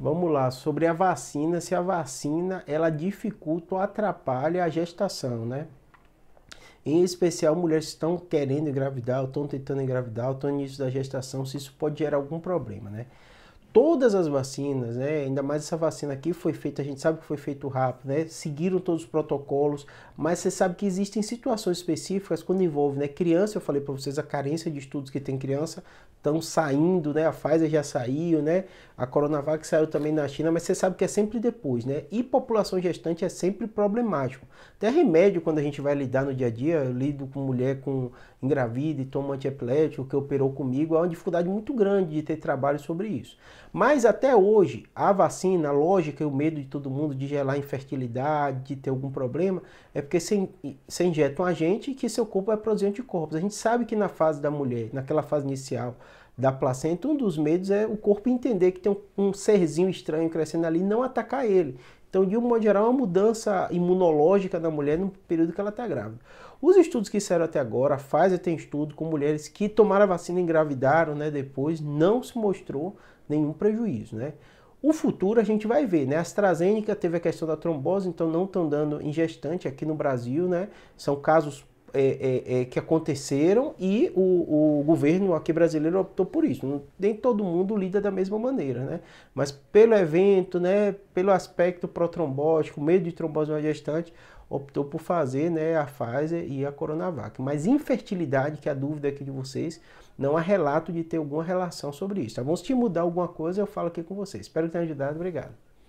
Vamos lá, sobre a vacina, se a vacina ela dificulta ou atrapalha a gestação, né? Em especial mulheres que estão querendo engravidar, ou estão tentando engravidar, ou estão no início da gestação, se isso pode gerar algum problema, né? todas as vacinas, né? Ainda mais essa vacina aqui foi feita, a gente sabe que foi feito rápido, né? Seguiram todos os protocolos, mas você sabe que existem situações específicas quando envolve, né? Criança, eu falei para vocês a carência de estudos que tem criança estão saindo, né? A Pfizer já saiu, né? A Coronavac saiu também na China, mas você sabe que é sempre depois, né? E população gestante é sempre problemático. Até remédio quando a gente vai lidar no dia a dia, eu lido com mulher com engravida e toma antiepilético que operou comigo, é uma dificuldade muito grande de ter trabalho sobre isso. Mas até hoje, a vacina, a lógica e o medo de todo mundo de gerar infertilidade, de ter algum problema, é porque você, injeta um agente que seu corpo vai produzir anticorpos. A gente sabe que na fase da mulher, naquela fase inicial da placenta, um dos medos é o corpo entender que tem um, um serzinho estranho crescendo ali e não atacar ele. Então, de um modo geral, é uma mudança imunológica da mulher no período que ela está grávida. Os estudos que saíram até agora, a Pfizer tem estudo com mulheres que tomaram a vacina e engravidaram né, depois, não se mostrou nenhum prejuízo. Né? O futuro a gente vai ver, né? A AstraZeneca teve a questão da trombose, então não estão dando em gestante aqui no Brasil, né? São casos é, é, é, que aconteceram e o, o, governo aqui brasileiro optou por isso. Nem todo mundo lida da mesma maneira, né? Mas pelo evento, né? Pelo aspecto protrombótico, medo de trombose na gestante, optou por fazer né, a Pfizer e a Coronavac. Mas infertilidade, que é a dúvida aqui de vocês, não há relato de ter alguma relação sobre isso. Tá? Se te mudar alguma coisa, eu falo aqui com vocês. Espero que tenha ajudado. Obrigado.